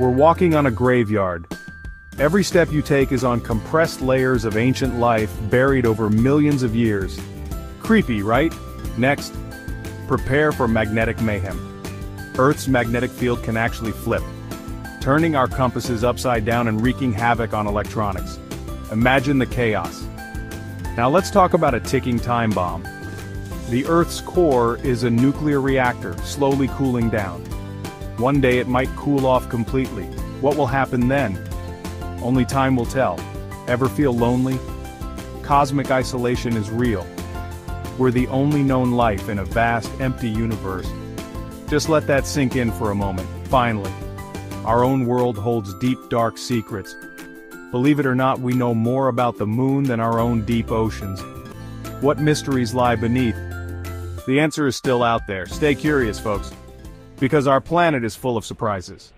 We're walking on a graveyard. Every step you take is on compressed layers of ancient life buried over millions of years. Creepy, right? Next. Prepare for magnetic mayhem. Earth's magnetic field can actually flip, turning our compasses upside down and wreaking havoc on electronics. Imagine the chaos. Now let's talk about a ticking time bomb. The Earth's core is a nuclear reactor, slowly cooling down. One day it might cool off completely. What will happen then? Only time will tell. Ever feel lonely? Cosmic isolation is real. We're the only known life in a vast, empty universe. Just let that sink in for a moment, finally. Our own world holds deep dark secrets. Believe it or not we know more about the moon than our own deep oceans. What mysteries lie beneath? The answer is still out there, stay curious folks. Because our planet is full of surprises.